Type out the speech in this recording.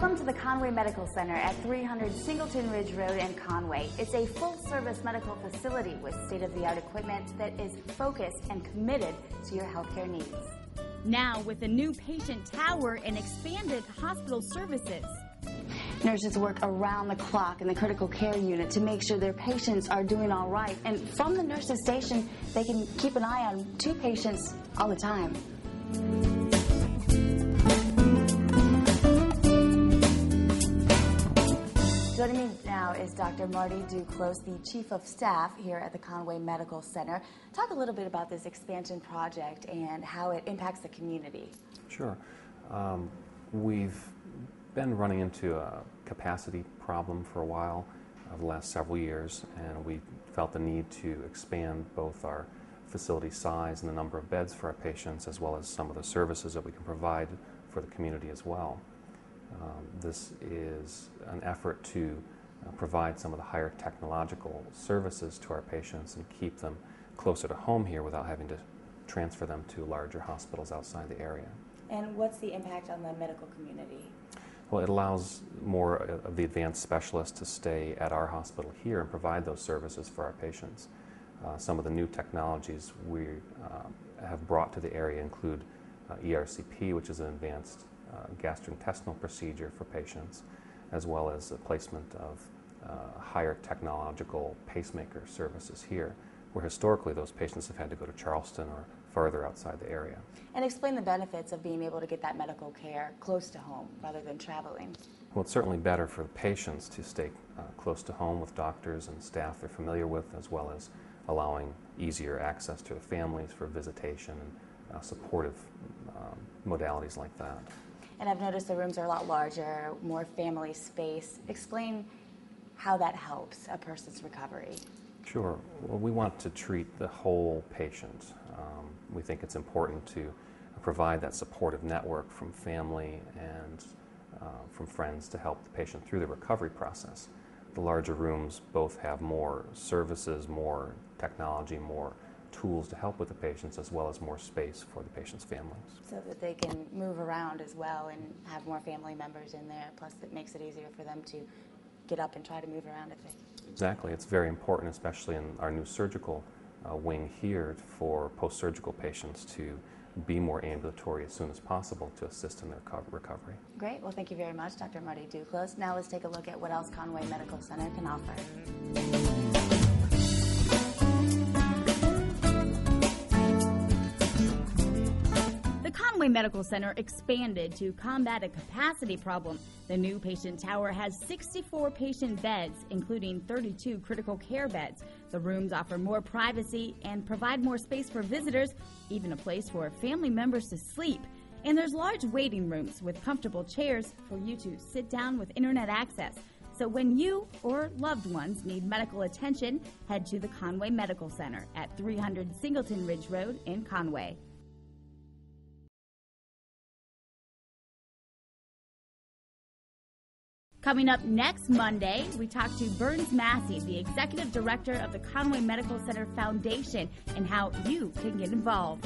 Welcome to the Conway Medical Center at 300 Singleton Ridge Road in Conway. It's a full-service medical facility with state-of-the-art equipment that is focused and committed to your healthcare needs. Now with a new patient tower and expanded hospital services. Nurses work around the clock in the critical care unit to make sure their patients are doing all right. And from the nurses station, they can keep an eye on two patients all the time. Is Dr. Marty Duclos, the Chief of Staff here at the Conway Medical Center. Talk a little bit about this expansion project and how it impacts the community. Sure. Um, we've been running into a capacity problem for a while, over the last several years, and we felt the need to expand both our facility size and the number of beds for our patients, as well as some of the services that we can provide for the community as well. Um, this is an effort to uh, provide some of the higher technological services to our patients and keep them closer to home here without having to transfer them to larger hospitals outside the area. And what's the impact on the medical community? Well, it allows more of the advanced specialists to stay at our hospital here and provide those services for our patients. Uh, some of the new technologies we uh, have brought to the area include uh, ERCP, which is an advanced uh, gastrointestinal procedure for patients, as well as the placement of uh, higher technological pacemaker services here, where historically those patients have had to go to Charleston or further outside the area. And explain the benefits of being able to get that medical care close to home rather than traveling. Well, it's certainly better for the patients to stay uh, close to home with doctors and staff they're familiar with, as well as allowing easier access to the families for visitation and uh, supportive um, modalities like that. And I've noticed the rooms are a lot larger, more family space. Explain how that helps a person's recovery. Sure. Well, we want to treat the whole patient. Um, we think it's important to provide that supportive network from family and uh, from friends to help the patient through the recovery process. The larger rooms both have more services, more technology, more tools to help with the patients as well as more space for the patient's families. So that they can move around as well and have more family members in there, plus it makes it easier for them to get up and try to move around if they... Exactly. It's very important, especially in our new surgical uh, wing here for post-surgical patients to be more ambulatory as soon as possible to assist in their recovery. Great. Well, thank you very much, Dr. Marty Duclos. Now let's take a look at what else Conway Medical Center can offer. Medical Center expanded to combat a capacity problem. The new patient tower has 64 patient beds, including 32 critical care beds. The rooms offer more privacy and provide more space for visitors, even a place for family members to sleep. And there's large waiting rooms with comfortable chairs for you to sit down with internet access. So when you or loved ones need medical attention, head to the Conway Medical Center at 300 Singleton Ridge Road in Conway. Coming up next Monday, we talk to Burns Massey, the executive director of the Conway Medical Center Foundation, and how you can get involved.